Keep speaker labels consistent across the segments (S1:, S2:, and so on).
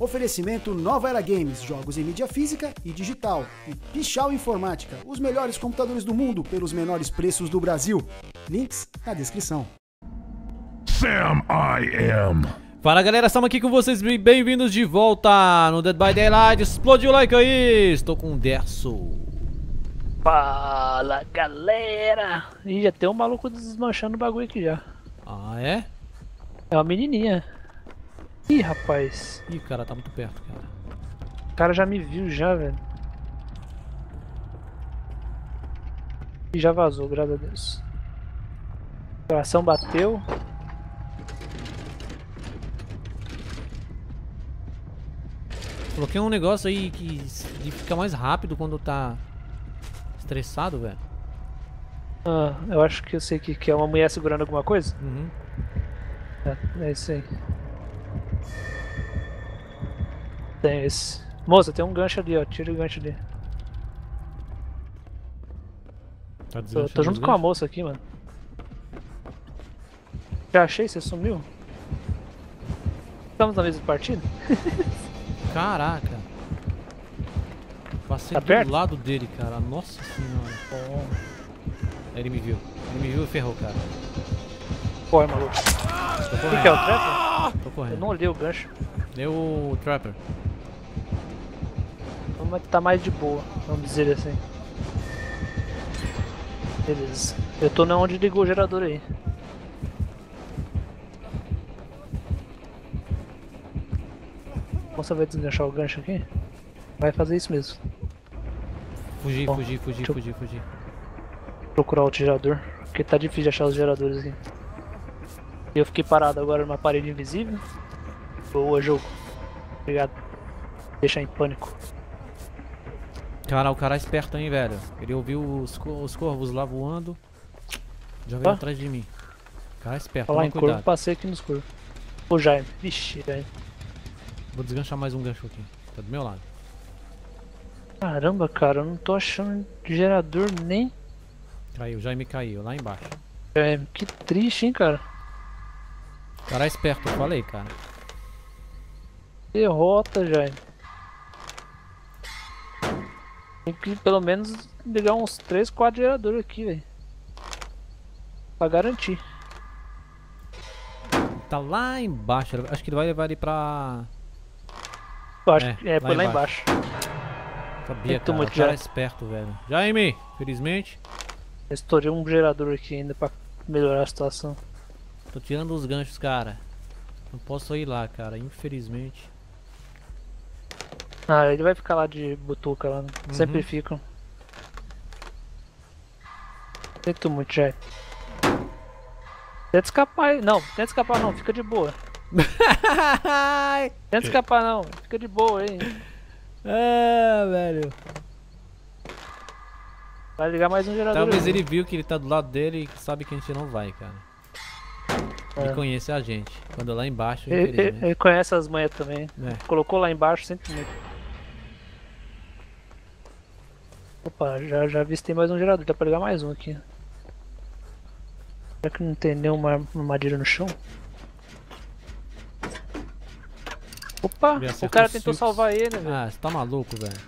S1: Oferecimento Nova Era Games, jogos em mídia física e digital. E Pichal Informática, os melhores computadores do mundo pelos menores preços do Brasil. Links na descrição.
S2: Sam I am.
S3: Fala galera, estamos aqui com vocês, bem-vindos de volta no Dead by Daylight. Explode o like aí, estou com o Derso.
S4: Fala galera! Ih, já tem um maluco desmanchando o bagulho aqui já.
S3: Ah, é?
S4: É uma menininha. Ih, rapaz.
S3: Ih, cara, tá muito perto, cara.
S4: O cara já me viu já, velho. E já vazou, graças a Deus. O coração bateu.
S3: Coloquei um negócio aí que de fica mais rápido quando tá estressado, velho.
S4: Ah, eu acho que eu sei que, que é uma mulher segurando alguma coisa.
S3: Uhum.
S4: É, é isso aí. Tem esse. Moça, tem um gancho ali, ó. Tira o gancho ali.
S3: Tá
S4: Tô, tô junto com a moça aqui, mano. Já achei? Você sumiu? Estamos na mesma partida?
S3: Caraca. Passei
S4: Tá
S3: do
S4: perto?
S3: lado dele, cara. Nossa senhora. Ele me viu. Ele me viu e ferrou, cara.
S4: Corre, maluco. O que, é o trapper?
S3: Tô
S4: Eu
S3: correndo.
S4: não olhei o gancho.
S3: Deu o Trapper.
S4: Vamos tá mais de boa, vamos dizer assim. Beleza. Eu tô na onde ligou o gerador aí. Você vai desganchar o gancho aqui? Vai fazer isso mesmo.
S3: Fugir,
S4: Bom,
S3: fugir, fugir,
S4: eu-
S3: fugir, fugir.
S4: Procurar outro gerador. Porque tá difícil de achar os geradores aqui. Eu fiquei parado agora numa parede invisível. Boa, jogo. Obrigado. Deixar em pânico.
S3: Cara, o cara é esperto, hein, velho. Ele ouviu os, os corvos lá voando. Já veio
S4: Ah.
S3: atrás de mim. O cara é esperto,
S4: Falar
S3: toma
S4: em corvo,
S3: cuidado.
S4: passei aqui nos corvos. Ô Jaime. Vixe, Jaime.
S3: Vou desganchar mais um gancho aqui. Tá do meu lado.
S4: Caramba, cara, eu não tô achando gerador nem.
S3: Caiu, já me caiu, lá embaixo.
S4: É, que triste, hein, cara.
S3: O cara é esperto, eu falei, cara.
S4: Derrota, Jaime. Tem que pelo menos ligar uns 3, 4 geradores aqui, velho. Pra garantir.
S3: Tá lá embaixo. Acho que ele vai levar ele pra.
S4: Eu acho
S3: É,
S4: que é
S3: lá
S4: por lá
S3: embaixo.
S4: embaixo.
S3: Sabia, cara.
S4: muito,
S3: cara é esperto, velho. Jaime, felizmente.
S4: Eu estourei um gerador aqui ainda pra melhorar a situação.
S3: Tô tirando os ganchos, cara. Não posso ir lá, cara. Infelizmente.
S4: Ah, ele vai ficar lá de butuca lá. né? Sempre
S3: Uhum.
S4: ficam. Sinto muito, Jaime. Tenta escapar aí. Não, tenta escapar não, fica de boa. Tenta escapar não, fica de boa aí.
S3: ah, velho.
S4: Vai ligar mais um gerador.
S3: Talvez
S4: aí.
S3: ele viu que ele tá do lado dele e sabe que a gente não vai, cara. Ele
S4: É.
S3: conhece a gente. Quando lá embaixo,
S4: Ele, ele- ele conhece as manhas também.
S3: É.
S4: Colocou lá embaixo, sinto muito. Opa, já, já avistei mais um gerador, dá pra ligar mais um aqui. Será que não tem nenhuma armadilha no chão? Opa, o cara tentou
S3: silks.
S4: salvar ele, velho.
S3: Ah, você tá maluco, velho.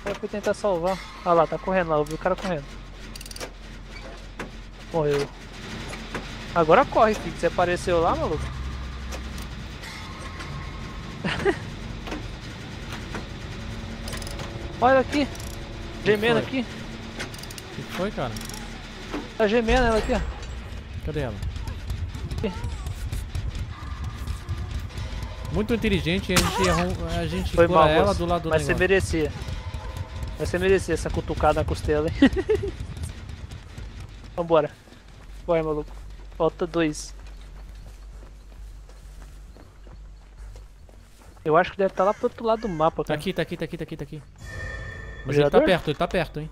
S4: O cara foi tentar salvar. Ah lá, tá correndo lá, eu vi o cara correndo. Morreu. Agora corre, filho. Você apareceu lá, maluco? Olha aqui. Gemendo
S3: foi?
S4: aqui.
S3: O que foi, cara?
S4: Tá gemendo ela aqui, ó.
S3: Cadê ela?
S4: Aqui.
S3: Muito inteligente, a gente, arrum- a gente
S4: Foi mal,
S3: ela do lado do
S4: Mas você
S3: negócio.
S4: merecia. Mas você merecia essa cutucada na costela, hein? Vambora. Bora, maluco. Falta dois. Eu acho que deve estar lá pro outro lado do mapa,
S3: Tá
S4: cara.
S3: aqui, tá aqui, tá aqui, tá aqui, tá aqui. Mas
S4: gerador?
S3: ele tá perto, ele tá perto, hein?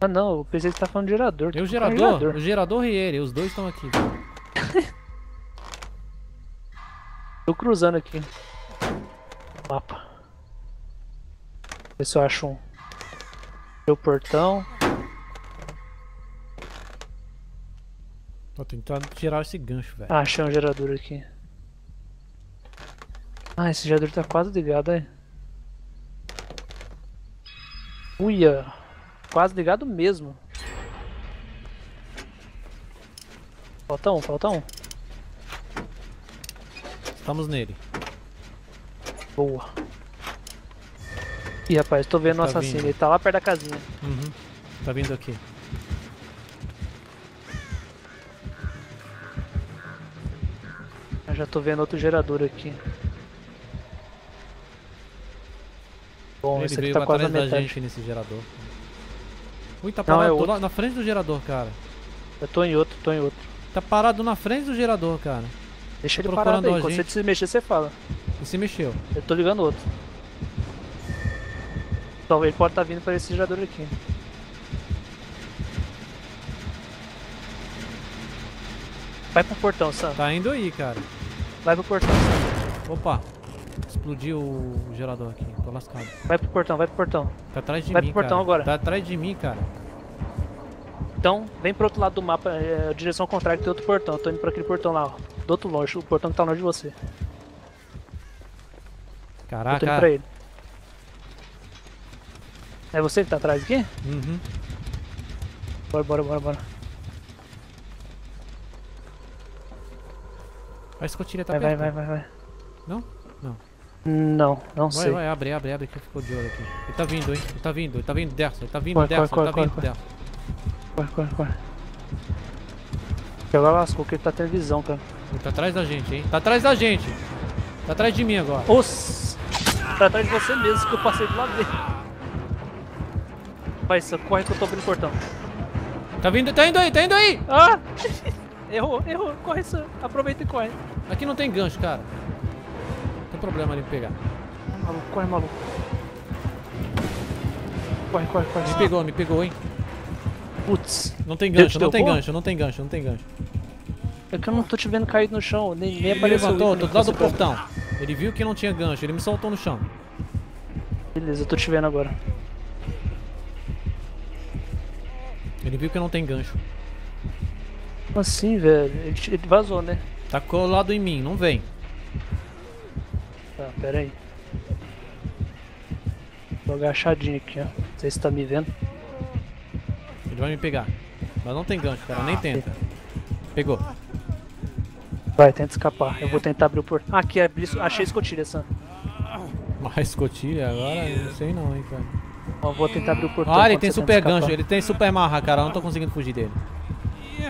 S4: Ah não, eu pensei que você tá falando de gerador.
S3: E o
S4: falando de
S3: gerador, o gerador e ele, os dois estão aqui.
S4: Tô cruzando aqui. Mapa. Ver se eu acho um. Meu portão.
S3: Tô tentando tirar esse gancho, velho.
S4: Ah, achei um gerador aqui. Ah, esse gerador tá quase ligado, aí. Uia! Quase ligado mesmo. Falta um, falta um.
S3: Estamos nele.
S4: Boa. Ih, rapaz, tô vendo o
S3: Tá
S4: assassino.
S3: vindo.
S4: Ele tá lá perto da casinha.
S3: Uhum. Tá vindo aqui.
S4: Eu já tô vendo outro gerador aqui. Bom,
S3: Ele
S4: esse aqui
S3: veio
S4: tá quase
S3: atrás da
S4: metade.
S3: gente nesse gerador. Ui, tá
S4: Não,
S3: parado
S4: é
S3: tô
S4: outro.
S3: lá na frente do gerador, cara.
S4: Eu tô em outro, tô em outro.
S3: Tá parado na frente do gerador, cara.
S4: Deixa
S3: Tô
S4: ele parado aí. Quando você se mexer, você fala.
S3: E se mexeu.
S4: Eu tô ligando outro. Então ele pode estar vindo para esse gerador aqui. Vai pro portão, Sam.
S3: Tá indo aí, cara.
S4: Vai pro portão, Sam.
S3: Opa. Explodiu o gerador aqui. Tô lascado.
S4: Vai pro portão, vai pro portão.
S3: Tá atrás de
S4: Vai
S3: mim,
S4: pro portão
S3: cara.
S4: agora.
S3: Tá atrás de mim, cara.
S4: Então, vem pro outro lado do mapa, é, direção contrária que tem outro portão. Eu tô indo pra aquele portão lá, ó. Do outro longe, o portão que tá longe de você. Eu tô indo
S3: Caraca.
S4: pra ele. É você que tá atrás aqui?
S3: Uhum.
S4: Bora, bora, bora, bora.
S3: A escotilha tá
S4: Vai, vai,
S3: perto.
S4: vai, vai, vai.
S3: Não? Não.
S4: Não, não
S3: Vai,
S4: sei.
S3: vai, abre, abre, abre que ficou de olho aqui. Ele tá vindo, hein? Ele tá vindo, ele tá vindo dessa, ele tá vindo
S4: Corre,
S3: dessa,
S4: corre,
S3: ele tá
S4: corre,
S3: vindo
S4: corre,
S3: dessa.
S4: Corre, corre, corre. Agora lascou que ele tá tendo visão, cara.
S3: Ele tá atrás da gente, hein? Tá atrás da gente. Tá atrás de mim agora.
S4: Oss! Tá atrás de você mesmo que eu passei do lado dele. Vai, Sam, corre que eu tô abrindo o portão.
S3: Tá vindo, tá indo aí, tá indo aí!
S4: Ah! errou, errou. Corre, Sam. Aproveita e corre.
S3: Aqui não tem gancho, cara. Não tem problema ali em pegar.
S4: Maluco, corre, maluco. Corre, corre, corre.
S3: Me pegou, me pegou, hein?
S4: Putz,
S3: Não tem gancho, não tem
S4: derrubou?
S3: gancho, não tem gancho, não tem gancho.
S4: é que eu não tô te vendo caído no chão, nem, nem
S3: Ele
S4: apareceu. o
S3: levantou, tô do lado
S4: você
S3: do portão. Ele viu que não tinha gancho, ele me soltou no chão.
S4: Beleza, eu tô te vendo agora.
S3: Ele viu que não tem gancho.
S4: Como assim, velho? Ele, ele vazou, né?
S3: Tá colado em mim, não vem.
S4: Tá, pera aí. Tô agachadinho aqui, ó. Não sei se tá me vendo.
S3: Ele vai me pegar. Mas não tem gancho, cara, nem tenta. Pegou.
S4: Vai, tenta escapar. Eu vou tentar abrir o portão. Ah, aqui, abri, achei escotilha, Sam.
S3: Mais escotilha agora, eu não sei não, hein, cara.
S4: Ó, vou tentar abrir o portão.
S3: Ah, ele tem super gancho, ele tem super marra, cara. Eu não tô conseguindo fugir dele.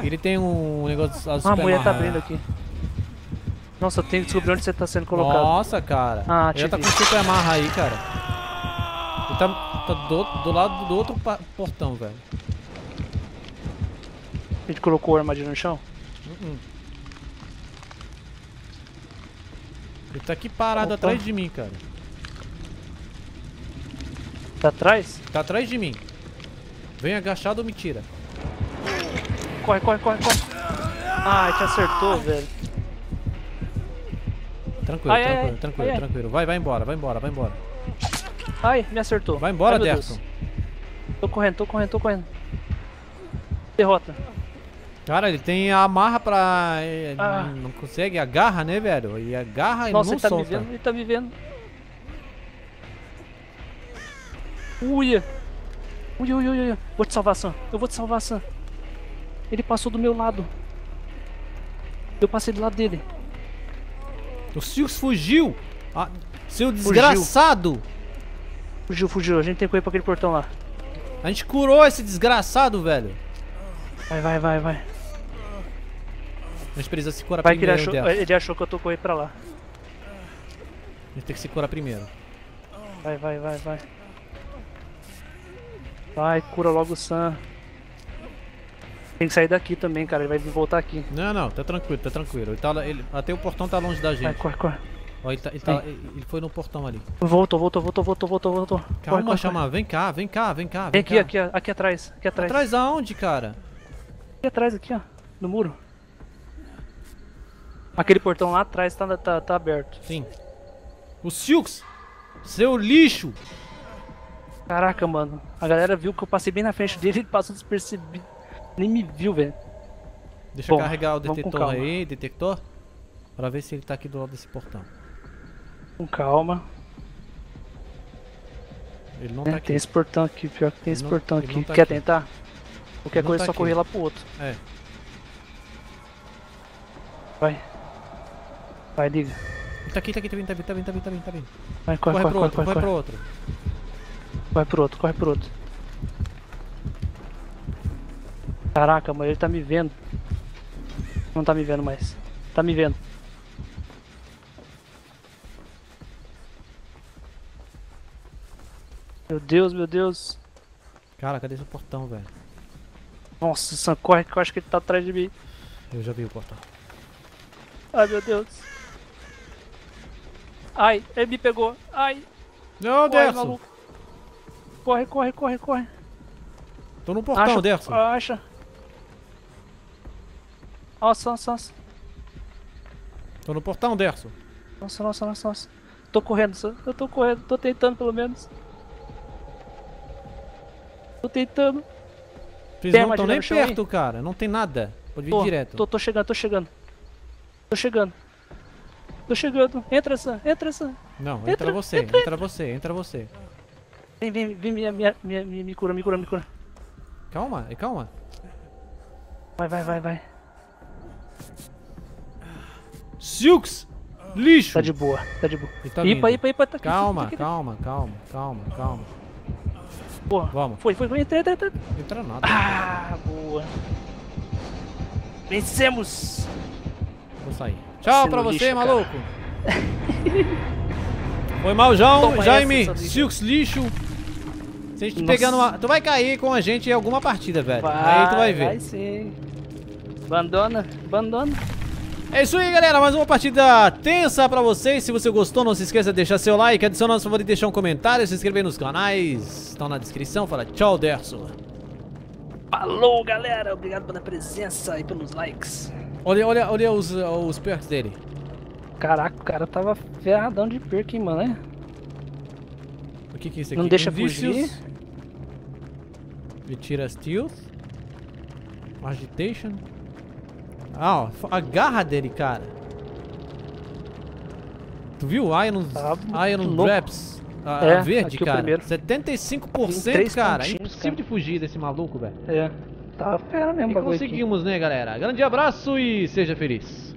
S3: Ele tem um negócio
S4: Ah, a mulher tá
S3: marra.
S4: abrindo aqui. Nossa, eu tenho que descobrir onde você tá sendo colocado.
S3: Nossa, cara.
S4: Ah,
S3: ele já
S4: te
S3: tá com super marra aí, cara. Ele tá, tá do, do lado do outro portão, velho.
S4: A gente colocou a armadilha no chão?
S3: Uh-uh. Ele tá aqui parado
S4: Opa.
S3: atrás de mim, cara.
S4: Tá atrás?
S3: Tá atrás de mim. Vem agachado ou me tira.
S4: Corre, corre, corre, corre. Ah, te acertou, velho.
S3: Tranquilo,
S4: Ai,
S3: tranquilo,
S4: ai,
S3: tranquilo,
S4: ai,
S3: tranquilo. Vai, vai embora, vai embora, vai embora.
S4: Ai, me acertou.
S3: Vai embora, Derson.
S4: Tô correndo, tô correndo, tô correndo. Derrota.
S3: Cara, ele tem a amarra pra. é,
S4: Ah.
S3: Não consegue, agarra, né, velho? E agarra e
S4: Nossa,
S3: não
S4: ele tá
S3: solta.
S4: me vendo, ele tá me vendo. Uia. Uia, uia, uia, uia. Vou te salvar, Sam. Eu vou te salvar, Sam. Ele passou do meu lado. Eu passei do lado dele.
S3: O Silks fugiu! Ah, seu desgraçado!
S4: Fugiu, fugiu. A gente tem que ir pra aquele portão lá.
S3: A gente curou esse desgraçado, velho.
S4: Vai, vai, vai, vai.
S3: A gente precisa se curar
S4: Vai que ele
S3: primeiro.
S4: achou, ele achou que eu tô com ele pra lá.
S3: A gente tem que se curar primeiro.
S4: Vai, vai, vai, vai. Vai, cura logo o Sam. Tem que sair daqui também, cara. Ele vai voltar aqui.
S3: Não, não, tá tranquilo, tá tranquilo. Ele tá, ele, até o portão tá longe da
S4: Vai,
S3: gente.
S4: corre, corre.
S3: Ó, ele, tá- ele tá- ele foi no portão ali.
S4: Voltou, voltou, voltou, voltou, voltou, voltou. Corre,
S3: Calma,
S4: corre,
S3: chamar. Vem cá, vem cá, vem cá.
S4: corre.
S3: Vem
S4: Vem aqui,
S3: cá.
S4: aqui, aqui atrás. Aqui atrás.
S3: Atrás aonde, cara?
S4: Aqui atrás, aqui, ó. No muro. Aquele portão lá atrás tá, tá, tá aberto.
S3: Sim. O Silks! Seu lixo!
S4: Caraca, mano. A galera viu que eu passei bem na frente dele e ele passou despercebido. Nem me viu, velho.
S3: Deixa eu
S4: Bom,
S3: carregar o detector aí, detector. Pra ver se ele tá aqui do lado desse portão.
S4: Com calma.
S3: Ele não
S4: É,
S3: tá aqui.
S4: tem esse portão aqui, pior que tem esse
S3: Não-
S4: portão
S3: ele
S4: aqui.
S3: tá
S4: Quer
S3: aqui.
S4: tentar? Qualquer
S3: Ele
S4: coisa é
S3: tá
S4: só
S3: aqui.
S4: correr lá pro outro.
S3: É.
S4: Vai. Vai, liga.
S3: Ele tá aqui, tá aqui, tá vindo, tá vindo, tá vindo, tá vindo, tá vindo, tá vindo.
S4: Vai, corre,
S3: Corre
S4: corre,
S3: pro
S4: corre,
S3: outro,
S4: corre,
S3: corre
S4: corre.
S3: pro outro.
S4: Corre pro outro, corre pro outro. Caraca, mano, ele tá me vendo. Não tá me vendo mais. Tá me vendo. Meu Deus, meu Deus.
S3: Cara, cadê esse portão, velho?
S4: Nossa, Sam, corre que eu acho que ele tá atrás de mim.
S3: Eu já vi o portão.
S4: Ai, meu Deus. Ai, ele me pegou. Ai,
S3: Não,
S4: corre,
S3: Derson.
S4: Corre, corre, corre, corre.
S3: Tô no portão,
S4: acha,
S3: Derson.
S4: Acha. Nossa, nossa, nossa.
S3: Tô no portão, Derson.
S4: Nossa, nossa, nossa, nossa. Tô correndo, Sam. eu tô correndo, tô tentando pelo menos. Tô tentando.
S3: Vocês não estão nem
S4: chão aí?
S3: perto, cara. Não tem nada. Pode vir
S4: Tô,
S3: direto.
S4: tô, tô chegando, tô chegando. Tô chegando. Tô chegando. Entra, Sam, entra, Sam.
S3: Não, entra,
S4: Entra,
S3: você,
S4: entra,
S3: entra você, entra você.
S4: Vem, vem, vem, me, me, me, me, me cura, me cura, me cura.
S3: Calma, e calma.
S4: Vai, vai, vai, vai.
S3: Silks! Lixo!
S4: Tá de boa, tá de boa.
S3: Tá
S4: ipa, ipa, ipa, tá aqui.
S3: Calma,
S4: aqui,
S3: calma, calma, calma, calma.
S4: aqui. Boa.
S3: Vamos.
S4: Foi, foi, foi, entra, entra, entra.
S3: Entra nada.
S4: Ah, boa. Vencemos!
S3: Vou sair. Tchau
S4: Sendo
S3: pra você,
S4: lixo,
S3: maluco. Foi mal, João. Jaime. Silks lixo. Se a gente
S4: Nossa.
S3: pegar numa. Tu vai cair com a gente em alguma partida, velho. Aí tu vai ver.
S4: Vai sim. Abandona, abandona.
S3: É isso aí, galera. Mais uma partida tensa pra vocês. Se você gostou, não se esqueça de deixar seu like, adicionar nosso favorito, deixar um comentário, se inscrever nos canais. Estão na descrição. Fala tchau, Derson.
S4: Falou, galera. Obrigado pela presença e pelos likes.
S3: Olha, olha, olha os, os perks dele.
S4: Caraca, o cara tava ferradão de perca, hein, mano, né?
S3: O que que é isso aqui?
S4: Não deixa
S3: Indícios.
S4: fugir.
S3: Ele tira stealth. Agitation. Ah, ó, a garra dele, cara. Tu viu? Iron,
S4: Tá
S3: Iron
S4: louco.
S3: Traps. A,
S4: É,
S3: a verde, cara.
S4: primeiro.
S3: 75%,
S4: Tem três
S3: cara. É impossível
S4: cara.
S3: de fugir desse maluco, velho.
S4: É. Tava fera mesmo
S3: E
S4: bagulho aqui.
S3: conseguimos, né, galera? Grande abraço e seja feliz.